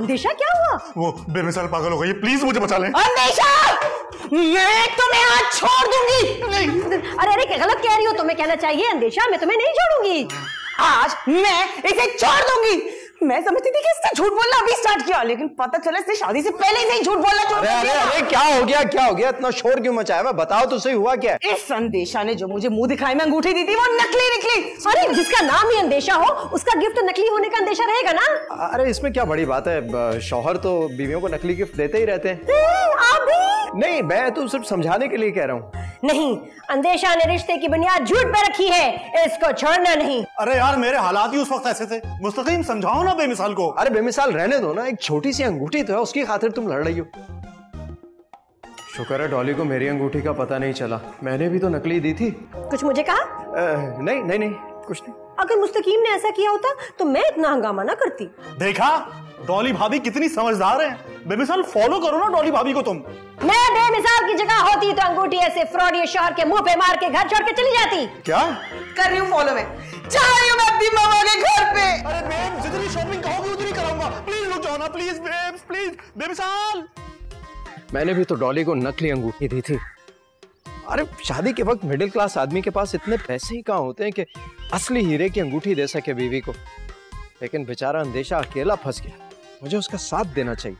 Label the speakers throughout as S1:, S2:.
S1: अंदेशा क्या हुआ?
S2: वो बेमिसाल पागल हो गई प्लीज़ मुझे बचा लें।
S1: अंदेशा! मैं तुम्हें आज छोड़ दूँगी। नहीं। अरे अरे क्या गलत कह रही हो? तुम्हें कहना चाहिए अंदेशा मैं तुम्हें नहीं छोड़ूँगी।
S3: आज मैं इसे छोड़ दूँगी। मैं समझती थी कि इसने झूठ बोलना अभी स्टार्ट किया लेकिन पता चला इसने शादी से पहले ही झूठ बोलना शुरू
S4: अरे अरे अरे क्या हो गया क्या हो गया? इतना शोर क्यों मचाया? मैं बताओ तो सही हुआ क्या?
S3: इस संदेशा ने जो मुझे मुँह दिखाई में अंगूठी दी थी वो नकली निकली।
S1: अरे जिसका नाम ही अंदेशा हो उसका गिफ्ट नकली होने का अंदेशा रहेगा ना?
S4: अरे इसमें क्या बड़ी बात है? शोहर तो बीवियों को नकली गिफ्ट देते ही रहते हैं।
S1: हम्म, आप भी।
S4: नहीं मैं तो सिर्फ़ समझाने के लिए कह रहा हूँ।
S1: नहीं अंदेशा ने रिश्ते की बुनियाद झूठ पे रखी है इसको छोड़ना नहीं।
S2: अरे यार मेरे हालात ही उस वक्त ऐसे थे। मुस्तकीम समझाओ ना बेमिसाल को।
S4: अरे बेमिसाल रहने दो ना एक छोटी सी अंगूठी तो है उसकी खातिर तुम लड़ रही हो। शुक्र है डॉली को मेरी अंगूठी का पता नहीं चला। मैंने भी तो नकली दी थी।
S1: कुछ मुझे कहा?
S4: अ, नहीं नहीं नहीं। कुछ नहीं।
S1: अगर मुस्तकीम ने ऐसा किया होता तो मैं इतना हंगामा ना करती।
S2: देखा? डॉली भाभी कितनी समझदार है। बेमिसाल फॉलो करो ना डॉली भाभी को तुम।
S1: मैं बेमिसाल की जगह होती तो अंगूठी ऐसे फ्रॉडी शोहर के मुँह पे मार के घर छोड़ के चली जाती।
S4: क्या?
S3: कर रही हूँ फॉलो में। जा रही हूँ मैं अपनी मामा के घर पे।
S2: अरे बेब जितनी शॉपिंग कहोगे उतनी कराऊँगा। प्लीज़ रुक जाओ ना प्लीज़ बेब्स प्लीज़ बेमिसाल।
S4: मैंने भी तो डॉली को नकली अंगूठी दी थी। अरे शादी के वक्त मिडिल क्लास आदमी के पास इतने पैसे ही कहाँ होते हैं कि असली हीरे की अंगूठी दे सके बीवी को। लेकिन बेचारा अंदेशा अकेला फंस गया। मुझे उसका साथ देना चाहिए।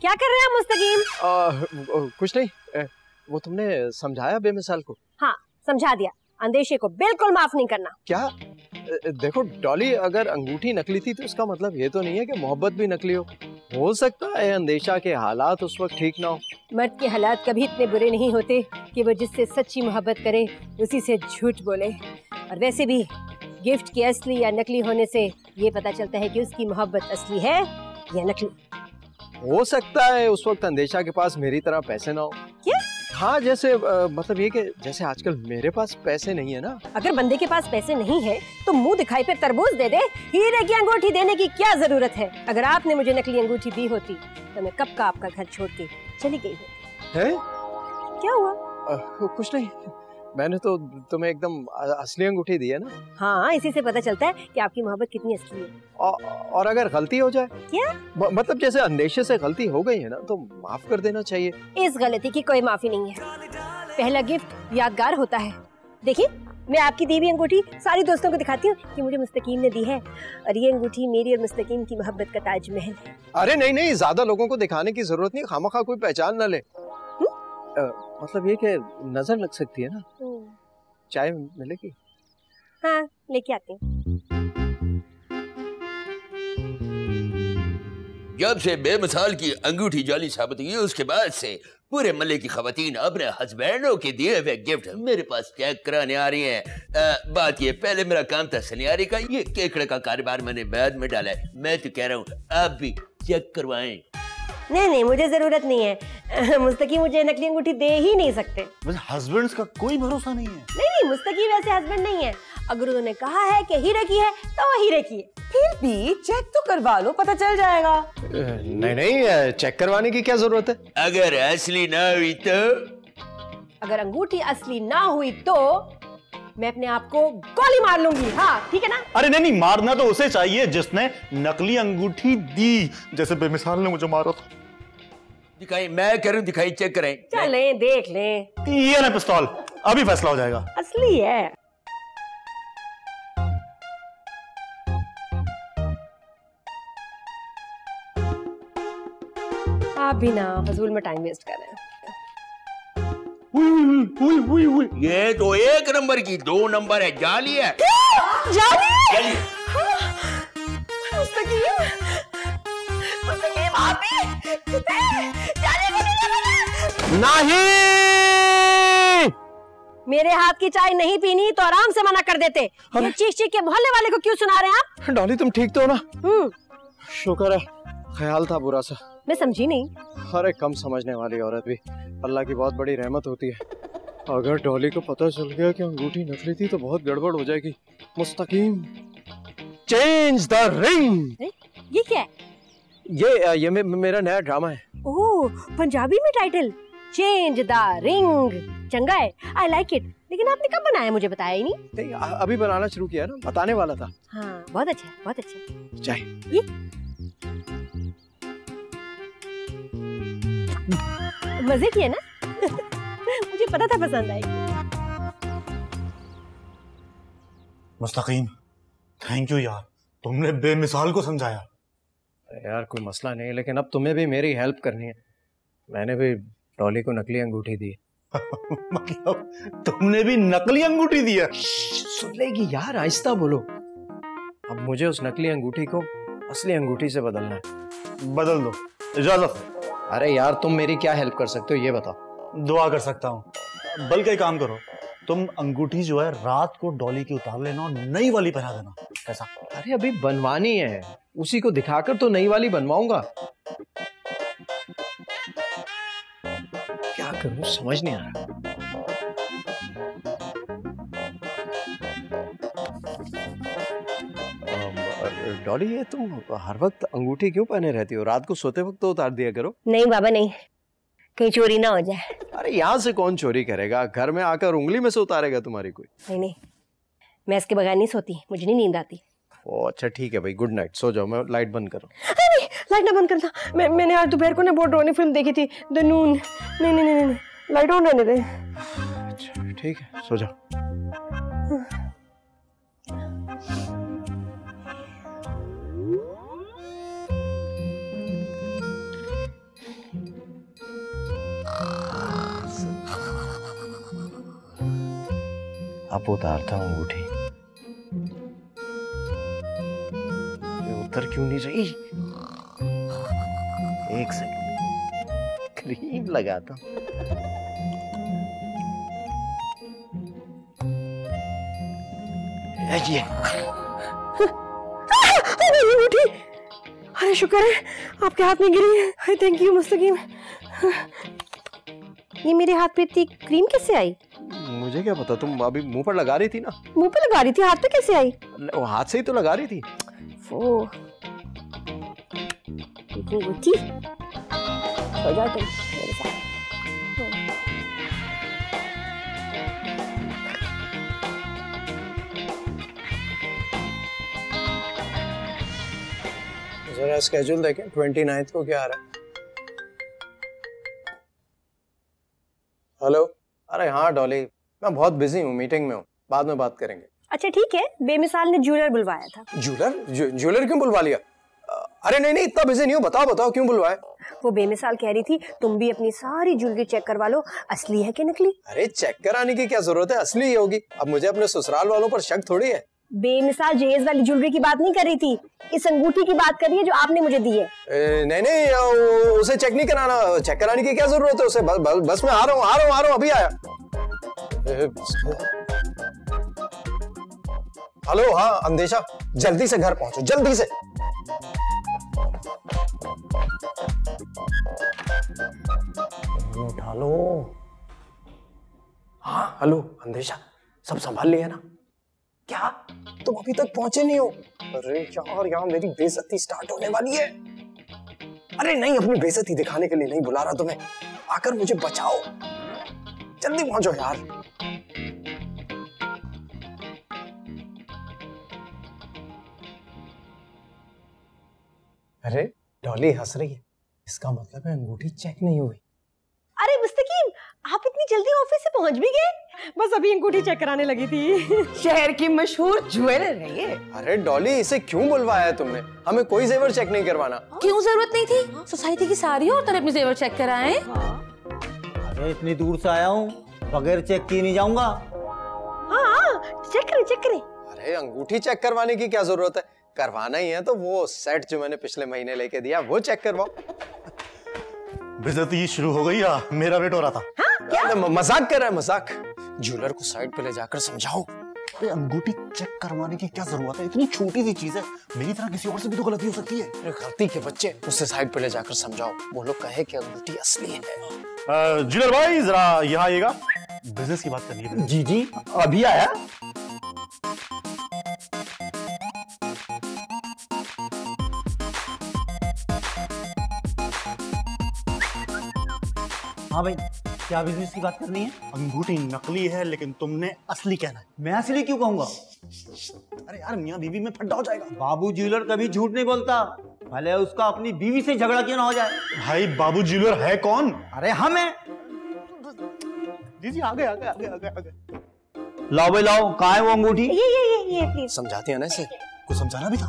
S1: क्या कर रहे हैं मुस्तकीम?
S4: कुछ नहीं। वो तुमने समझाया बेमिसाल को?
S1: हाँ समझा दिया। अंदेशे को बिल्कुल माफ़ नहीं करना।
S4: क्या? देखो डॉली अगर अंगूठी नकली थी तो उसका मतलब ये तो नहीं है कि मोहब्बत भी नकली हो। हो सकता है अंदेशा के हालात उस वक्त ठीक ना हो।
S1: मर्द के हालात कभी इतने बुरे नहीं होते कि वो जिससे सच्ची मोहब्बत करे उसी से झूठ बोले। और वैसे भी गिफ्ट के असली या नकली होने से ये पता चलता है कि उसकी मोहब्बत असली है या नकली।
S4: हो सकता है उस वक्त अंदेशा के पास मेरी तरह पैसे ना हो। हाँ जैसे आ, मतलब ये कि जैसे आजकल मेरे पास पैसे नहीं है ना।
S1: अगर बंदे के पास पैसे नहीं है तो मुँह दिखाई पे तरबूज दे दे। हीरे की अंगूठी देने की क्या ज़रूरत है? अगर आपने मुझे नकली अंगूठी दी होती तो मैं कब का आपका घर छोड़ के चली गई
S4: है?
S1: क्या हुआ?
S4: आ, कुछ नहीं। मैंने तो तुम्हें एकदम असली अंगूठी दी है ना।
S1: हाँ इसी से पता चलता है कि आपकी मोहब्बत कितनी असली है।
S4: और, और अगर गलती हो जाए?
S1: क्या?
S4: म- मतलब जैसे अंदेशे से गलती हो गई है ना तो माफ़ कर देना चाहिए।
S1: इस गलती की कोई माफ़ी नहीं है। पहला गिफ्ट यादगार होता है। देखिए मैं आपकी दी हुई अंगूठी सारी दोस्तों को दिखाती हूँ कि मुझे मुस्तकीम ने दी है। और ये अंगूठी मेरी और मुस्तकीम की मोहब्बत का ताजमहल है।
S4: अरे नहीं नहीं ज़्यादा लोगों को दिखाने की ज़रूरत नहीं खामखा कोई पहचान ना ले। अ, मतलब ये कि नज़र लग सकती है ना। चाय मिलेगी?
S1: हाँ लेके आती हूँ।
S5: जब से बेमिसाल की अंगूठी जाली साबित हुई उसके बाद से पूरे मल्ले की खातन अपने हस्बैंडों के दिए हुए गिफ्ट मेरे पास चेक कराने आ रही हैं। अ, बात ये पहले मेरा काम था सनियारी का ये केकड़े का कारोबार मैंने बाद में डाला है। मैं तो कह रहा हूँ आप भी चेक करवाएँ।
S1: नहीं नहीं मुझे ज़रूरत नहीं है। मुस्तकी मुझे नकली अंगूठी दे ही नहीं सकते।
S2: बस हस्बैंड्स का कोई भरोसा नहीं है।
S1: नहीं नहीं मुस्तकीम वैसे हस्बैंड नहीं है। अगर उन्होंने कहा है कि हीरे की है तो वो हीरे की है।
S3: फिर भी चेक तो करवा लो पता चल जाएगा।
S4: नहीं नहीं चेक करवाने की क्या ज़रूरत है?
S5: अगर असली ना हुई तो?
S1: अगर अंगूठी असली ना हुई तो मैं अपने आप को गोली मार लूँगी। हाँ ठीक है ना?
S2: अरे नहीं नहीं मारना तो उसे चाहिए जिसने नकली अंगूठी दी। जैसे बेमिसाल ने मुझे मारा था।
S5: दिखाई मैं करूँ दिखाई चेक कराएँ
S1: चलें देख लें।
S2: ये ना पिस्तौल अभी फैसला हो जाएगा।
S1: असली है। आप भी ना फजूल में टाइम वेस्ट कर रहे हैं।
S2: हुई हुई हुई हुई
S5: ये तो एक नंबर की दो नंबर है जाली है। जाली?
S1: मुस्तकीम मुस्तकीम आप भी जाने नहीं
S4: नहीं!
S1: मेरे हाथ की चाय नहीं पीनी तो आराम से मना कर देते। ये चीख चीख के मोहल्ले वाले को क्यों सुना रहे हैं आप?
S4: डॉली तुम ठीक तो हो ना?
S1: हम्म।
S4: शुक्र है ख्याल था बुरा सा।
S1: मैं समझी नहीं।
S4: अरे कम समझने वाली औरत भी अल्लाह की बहुत बड़ी रहमत होती है। अगर डॉली को पता चल गया कि अंगूठी नकली थी तो बहुत गड़बड़ हो जाएगी। मुस्तकीम। चेंज द रिंग
S1: ये क्या है?
S4: ये ये मे, मेरा नया ड्रामा है।
S1: ओह पंजाबी में टाइटल चेंज द रिंग चंगा है आई लाइक इट लेकिन आपने कब बनाया मुझे बताया ही नहीं।
S4: नहीं, अभी बनाना शुरू किया ना बताने वाला था।
S1: हाँ बहुत अच्छा बहुत अच्छा है।
S4: चाय
S1: ये? मज़े किए ना? मुझे पता था पसंद आएगी।
S2: मुस्तकीम थैंक यू यार। तुमने बेमिसाल को समझाया।
S4: यार कोई मसला नहीं लेकिन अब तुम्हें भी मेरी हेल्प करनी है। मैंने भी डॉली को नकली अंगूठी दी।
S2: मतलब तुमने भी नकली अंगूठी दी है?
S4: सुन लेगी यार आहिस्ता बोलो। अब मुझे उस नकली अंगूठी को असली अंगूठी से बदलना है।
S2: बदल दो इजाज़त।
S4: अरे यार तुम मेरी क्या हेल्प कर सकते हो? ये बताओ।
S2: दुआ कर सकता हूँ। बल्कि काम करो। तुम अंगूठी जो है रात को डॉली की उतार लेना और नई वाली पहना देना। कैसा
S4: अरे अभी बनवानी है। उसी को दिखाकर तो नई वाली बनवाऊँगा। क्या करूँ? समझ नहीं आ रहा। डॉली ये तुम हर वक्त अंगूठी क्यों पहने रहती हो? रात को सोते वक्त तो उतार दिया करो।
S1: नहीं बाबा नहीं। कहीं चोरी ना हो जाए।
S4: अरे यहाँ से कौन चोरी करेगा? घर में आकर उंगली में से उतारेगा तुम्हारी कोई।
S1: नहीं नहीं। मैं इसके बगैर नहीं सोती मुझे नहीं नींद आती।
S4: ओ अच्छा ठीक है भाई गुड नाइट सो जाओ मैं लाइट बंद करूँ।
S1: अरे लाइट ना बंद करना। मैं मैंने आज दोपहर को ना बहुत डरावनी फ़िल्म देखी थी द नून नहीं नहीं नहीं नहीं लाइट ऑन रहने दे।
S4: अच्छा ठीक है सो जाओ। अब उतारता हूँ अंगूठी। उतर क्यों नहीं रही? एक सेकंड क्रीम लगाता हूँ
S1: अंगूठी अरे, शुक्र है, आपके हाथ में गिरी है। थैंक यू मुस्तकीम। ये मेरे हाथ पे इतनी क्रीम कैसे आई?
S4: मुझे क्या पता? तुम अभी मुँह पर लगा रही थी ना?
S1: मुँह पर लगा रही थी? हाथ पे कैसे आई?
S4: वो हाथ से ही तो लगा रही थी।
S1: ओ अंगूठी हो जाओ तुम मेरे साथ।
S4: जरा स्केड्यूल देखें ट्वेंटी नाइन्थ को क्या आ रहा है। हेलो अरे हाँ डॉली। मैं बहुत बिज़ी हूँ मीटिंग में हूँ बाद में बात करेंगे।
S1: अच्छा ठीक है। बेमिसाल ने ज्वेलर बुलवाया था।
S4: ज्वेलर ज्वेलर क्यों बुलवा लिया? अरे नहीं नहीं इतना बिज़ी नहीं हो बताओ बताओ क्यों बुलवाए
S1: वो बेमिसाल कह रही थी तुम भी अपनी सारी ज्वेलरी चेक करवा लो असली है कि नकली?
S4: अरे चेक कराने की क्या ज़रूरत है? असली ही होगी। अब मुझे अपने ससुराल वालों पर शक थोड़ी है।
S1: बेमिसाल जहेज वाली ज्वेलरी की बात नहीं कर रही थी? इस अंगूठी की बात कर रही है जो आपने मुझे दी है।
S4: ए, नहीं नहीं उसे चेक नहीं कराना चेक कराने की क्या ज़रूरत है उसे? बस बस, मैं आ रहा हूँ आ रहा हूँ आ रहा हूँ अभी आया। हेलो हाँ अंदेशा, जल्दी से घर पहुंचो, जल्दी से। उठा लो हाँ हेलो, अंदेशा, सब संभाल लिया ना? क्या? तुम अभी तक पहुँचे नहीं हो? अरे यार यहाँ मेरी बेइज्जती स्टार्ट होने वाली है। अरे नहीं, अपनी बेइज्जती दिखाने के लिए नहीं बुला रहा तुम्हें। आकर मुझे बचाओ। जल्दी पहुंचो यार अरे डॉली हंस रही है। इसका मतलब है अंगूठी चेक नहीं हुई।
S1: अरे मुस्तकीम आप इतनी जल्दी ऑफ़िस से पहुँच भी गए? बस अभी अंगूठी चेक कराने लगी थी।
S3: शहर की मशहूर ज्वेलर है ये।
S4: अरे डॉली इसे क्यों बुलवाया है तुमने? हमें कोई जेवर चेक नहीं करवाना।
S6: क्यों ज़रूरत नहीं थी? सोसाइटी की सारी औरतें अपनी जेवर चेक कराएँ।
S7: अरे इतनी दूर से आया हूँ बगैर चेक किए नहीं जाऊँगा।
S1: हाँ चेक करें चेक करें।
S4: अरे अंगूठी चेक करवाने की क्या ज़रूरत है? करवाना ही है तो वो सेट जो मैंने पिछले महीने लेके दिया वो चेक करवाओ।
S2: बेजती शुरू हो गई मेरा वेट हो रहा था।
S4: अरे मज़ाक कर रहा है मज़ाक। ज्वेलर को साइड पे ले जाकर समझाओ।
S2: अरे अंगूठी चेक करवाने की क्या ज़रूरत है? इतनी छोटी सी चीज़ है। मेरी तरह किसी और से भी तो गलती हो सकती है।
S4: अरे गलती के बच्चे उसे साइड पे ले जाकर समझाओ। वो लोग कहे कि अंगूठी असली है।
S2: जिगर भाई जरा यहाँ आइएगा। बिज़नेस की बात करनी है।
S7: जी जी। अभी आया। हाँ भाई क्या बिज़नेस की बात करनी है?
S2: अंगूठी नकली है लेकिन तुमने असली कहना है।
S7: मैं असली क्यों कहूँगा?
S2: अरे यार मियाँ बीवी में फड्डा हो जाएगा।
S7: बाबू ज्वेलर कभी झूठ नहीं बोलता। भले उसका अपनी बीवी से झगड़ा क्यों ना हो जाए।
S2: भाई बाबू ज्वेलर है कौन?
S7: अरे हम हैं।
S2: जी जी आगे आगे आगे आगे आगे।
S7: लाओ भाई लाओ। कहा है वो अंगूठी?
S1: ये ये ये ये प्लीज़
S4: समझाती है ना इसे?
S2: कुछ समझाना भी था?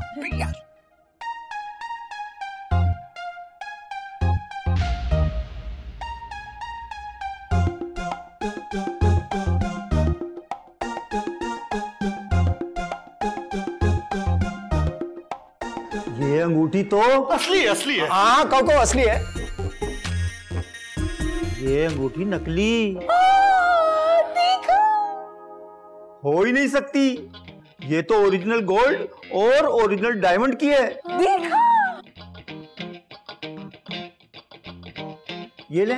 S7: ये अंगूठी तो।
S2: असली असली है।
S4: हाँ कहो को असली है।
S7: ये अंगूठी नकली। हो ही नहीं सकती। ये तो ओरिजिनल गोल्ड और ओरिजिनल डायमंड की है। देखा। ये ले।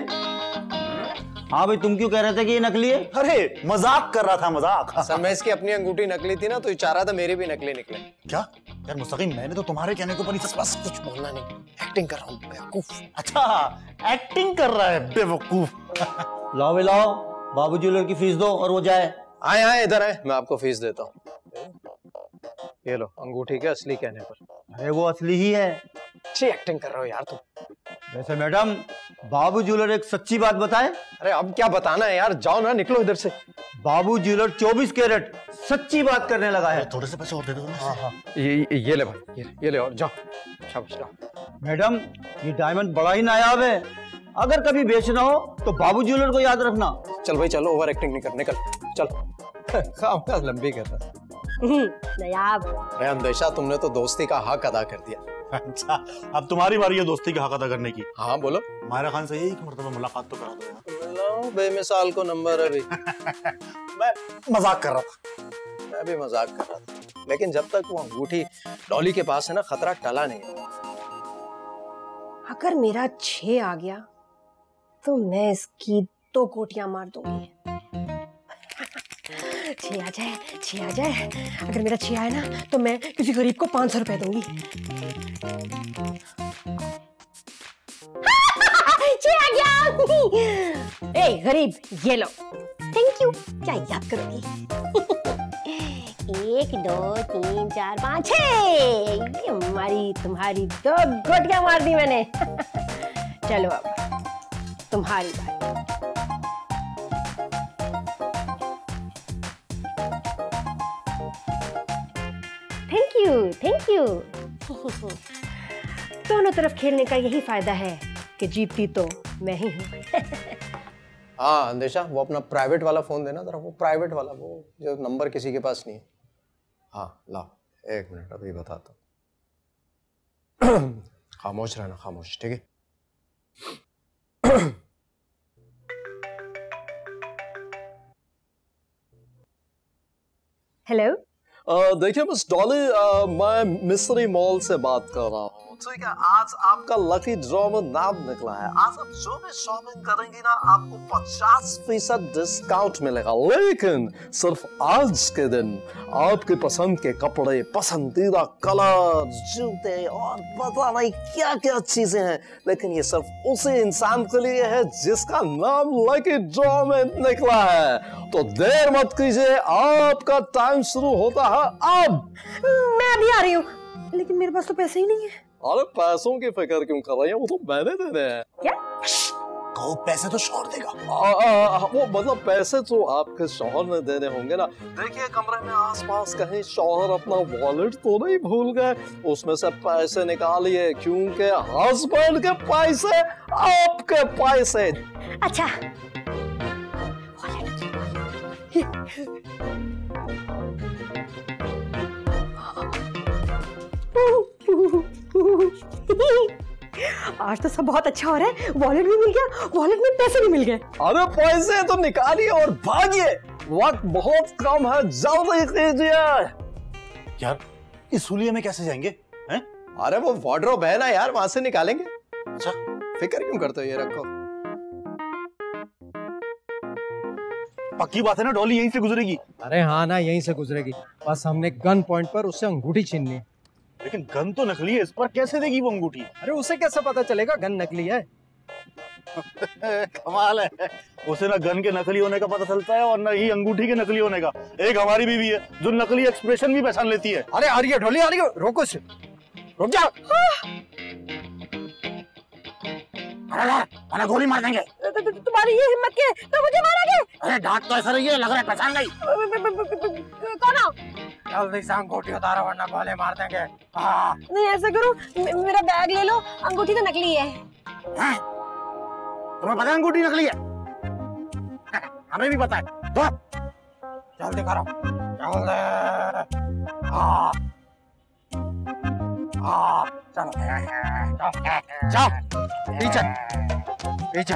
S7: हाँ भाई तुम क्यों कह रहे थे कि ये नकली है?
S2: अरे मज़ाक कर रहा था मज़ाक।
S4: मैं इसकी अपनी अंगूठी नकली थी ना तो ये चाह रहा था मेरी भी नकली निकले।
S2: क्या? यार मुस्तकीम मैंने तो तुम्हारे कहने के ऊपर
S4: बस बस कुछ बोलना नहीं। एक्टिंग कर रहा हूँ बेवकूफ़।
S2: अच्छा एक्टिंग कर रहा है बेवकूफ़।
S7: लाओ भी लाओ। बाबू ज्वेलर की फ़ीस दो और वो जाए।
S4: आए आए इधर आए। मैं आपको फ़ीस देता हूँ। ये लो अंगूठी के असली कहने पर।
S7: अरे वो असली ही है।
S4: अच्छी एक्टिंग कर रहे हो यार तुम।
S7: वैसे मैडम बाबू ज्वेलर एक सच्ची बात बताए?
S4: अरे अब क्या बताना है यार जाओ ना निकलो इधर से।
S7: बाबू ज्वेलर 24 कैरेट सच्ची बात करने लगा है।
S2: थोड़े से पैसे और दे दो ना।
S7: हाँ हाँ।
S4: ये ये- ले भाई ये ये ले और जाओ। शाबाश जाओ
S7: मैडम ये डायमंड बड़ा ही नायाब है। अगर कभी बेचना हो तो बाबू ज्वेलर को याद रखना।
S4: चल भाई चलो ओवर एक्टिंग नहीं कर निकल। चल। का लंबी कहता
S1: नयाब
S4: अरे अंदेशा तुमने तो दोस्ती का हक अदा कर दिया।
S2: अच्छा अब तुम्हारी बारी है दोस्ती का हक अदा करने की।
S4: हाँ बोलो।
S2: मायरा खान से एक मरतबा मुलाकात तो करा दो।
S4: बेमिसाल को नंबर अभी।
S2: मैं मज़ाक कर रहा था
S4: मैं भी मज़ाक कर रहा था। लेकिन जब तक वो अंगूठी डॉली के पास है ना खतरा टला नहीं
S1: अगर मेरा छे आ गया तो मैं इसकी दो कोटियाँ मार दूँगी। छह आ जाए छह आ जाए। अगर मेरा छह आए ना तो मैं किसी गरीब को पाँच सौ रुपए दूँगी। आ गया। ए गरीब ये लो। थैंक यू क्या याद करोगी? एक दो तीन चार पाँच छः ये हमारी तुम्हारी दो गोटियाँ मार दी मैंने। चलो अब तुम्हारी बारी। यू थैंक यू दोनों तरफ़ खेलने का यही फ़ायदा है कि जीतती तो मैं ही हूँ।
S4: हाँ अंदेशा वो अपना प्राइवेट वाला फ़ोन देना जरा वो प्राइवेट वाला वो जो नंबर किसी के पास नहीं है। हाँ लाओ एक मिनट अभी बताता हूँ। खामोश रहना खामोश ठीक है?
S1: हेलो
S8: देखिए मिस डॉली मैं मिस्री मॉल से बात कर रहा हूँ। ठीक है आज आपका लकी ड्रॉ में नाम निकला है। आज आप जो भी शॉपिंग करेंगी ना, आपको पचास फ़ीसद डिस्काउंट मिलेगा। लेकिन सिर्फ़ आज के दिन आपके पसंद के कपड़े, पसंदीदा कलर जूते और पता नहीं क्या क्या चीज़ें हैं। लेकिन ये सिर्फ़ उसी इंसान के लिए है जिसका नाम लकी ड्रॉ में निकला है। तो देर मत कीजिए, आपका टाइम शुरू होता है। अब।
S1: मैं अभी आ रही हूँ लेकिन मेरे पास तो पैसे ही नहीं है।
S8: अरे पैसों की फ़िक्र क्यों कर रही है? वो तो मैंने देने हैं।
S1: क्या?
S2: कहो पैसे तो छोड़ देगा।
S8: आ, आ, वो मतलब पैसे तो आपके शौहर ने देने होंगे ना। देखिए कमरे में आसपास कहीं शोहर अपना वॉलेट तो नहीं भूल गए। उसमें से पैसे निकालिए क्योंकि हस्बैंड के पैसे आपके पैसे।
S1: अच्छा। आज तो सब बहुत अच्छा हो रहा है। वॉलेट भी मिल गया वॉलेट में पैसे भी मिल गए।
S8: अरे पैसे तो निकालिए और भागिए। वक्त बहुत कम है जल्दी कीजिए।
S2: यार इस हुलिये में कैसे जाएँगे? हैं?
S4: अरे वो वार्डरोब है ना यार वहाँ से निकालेंगे।
S2: अच्छा
S4: फ़िक्र क्यों करते हो ये रखो।
S2: पक्की बात है ना डॉली यहीं से गुजरेगी।
S9: अरे हाँ ना यहीं से गुजरेगी। बस हमने गन पॉइंट पर उससे अंगूठी छीननी है।
S2: लेकिन गन तो नकली है इस पर कैसे देगी वो अंगूठी?
S9: अरे उसे कैसे पता चलेगा गन नकली है?
S2: कमाल है। उसे ना गन के नकली होने का पता चलता है और ना ही अंगूठी के नकली होने का। एक हमारी बीवी है जो नकली एक्सप्रेशन भी पहचान लेती है।
S9: अरे आ रही है ढोली आ रही है रोको से रुक जा।
S10: वरना गोली मार देंगे।
S1: तो- तो- तो तुम्हारी ये हिम्मत के तो मुझे मारोगे?
S10: अरे डांट तो ऐसा रही है लग रहा है पहचान गई।
S1: कौन हो?
S9: जल्दी से अंगूठी उतारो वरना गोले मार देंगे। हाँ।
S1: नहीं ऐसा करो मेरा बैग ले लो अंगूठी तो नकली है।
S10: तुम्हें पता है अंगूठी नकली है? हमें भी पता है। दो।
S9: जल्दी करो। जल्दी। हाँ। हाँ। चलो जाओ पीछे पीछे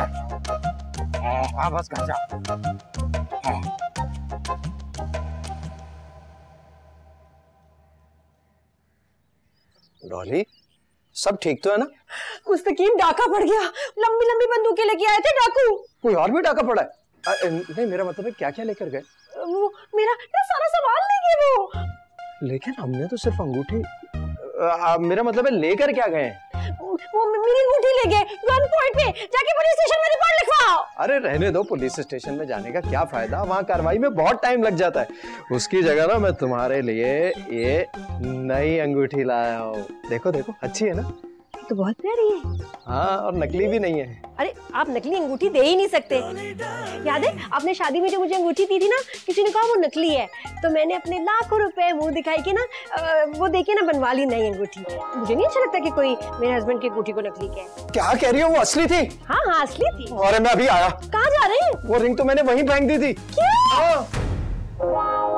S9: हाँ बस घर जाओ
S4: डॉली सब ठीक तो है ना?
S1: मुस्तकीम डाका पड़ गया। लंबी लंबी बंदूकें लेके आए थे डाकू।
S4: कोई और भी डाका पड़ा है? अ, नहीं मेरा मतलब है क्या क्या लेकर गए?
S1: वो मेरा सारा सामान ले गए वो।
S4: लेकिन हमने तो सिर्फ़ अंगूठी अ, मेरा मतलब है लेकर क्या गए?
S1: वो मेरी अंगूठी ले गए गन पॉइंट पे जाके पुलिस स्टेशन में रिपोर्ट लिखवाओ।
S4: अरे रहने दो पुलिस स्टेशन में जाने का क्या फ़ायदा? वहाँ कार्रवाई में बहुत टाइम लग जाता है। उसकी जगह ना मैं तुम्हारे लिए ये नई अंगूठी लाया हूँ। देखो देखो अच्छी है ना?
S1: तो बहुत प्यारी है।
S4: हाँ और नकली भी नहीं है।
S1: अरे आप नकली अंगूठी दे ही नहीं सकते। याद है आपने शादी में जो मुझे अंगूठी दी थी ना किसी ने कहा वो नकली है? तो मैंने अपने लाखों रुपए मुँह दिखाई के ना वो देखे ना बनवा ली नई अंगूठी। मुझे नहीं अच्छा लगता कि कोई मेरे हस्बैंड की अंगूठी को नकली कहे।
S4: क्या कह रही हो वो असली थी?
S1: हाँ हाँ असली थी।
S4: अरे मैं अभी आया।
S1: कहाँ जा रहे हैं?
S4: वो रिंग तो मैंने वहीं फेंक दी थी।
S1: क्या?
S4: हाँ।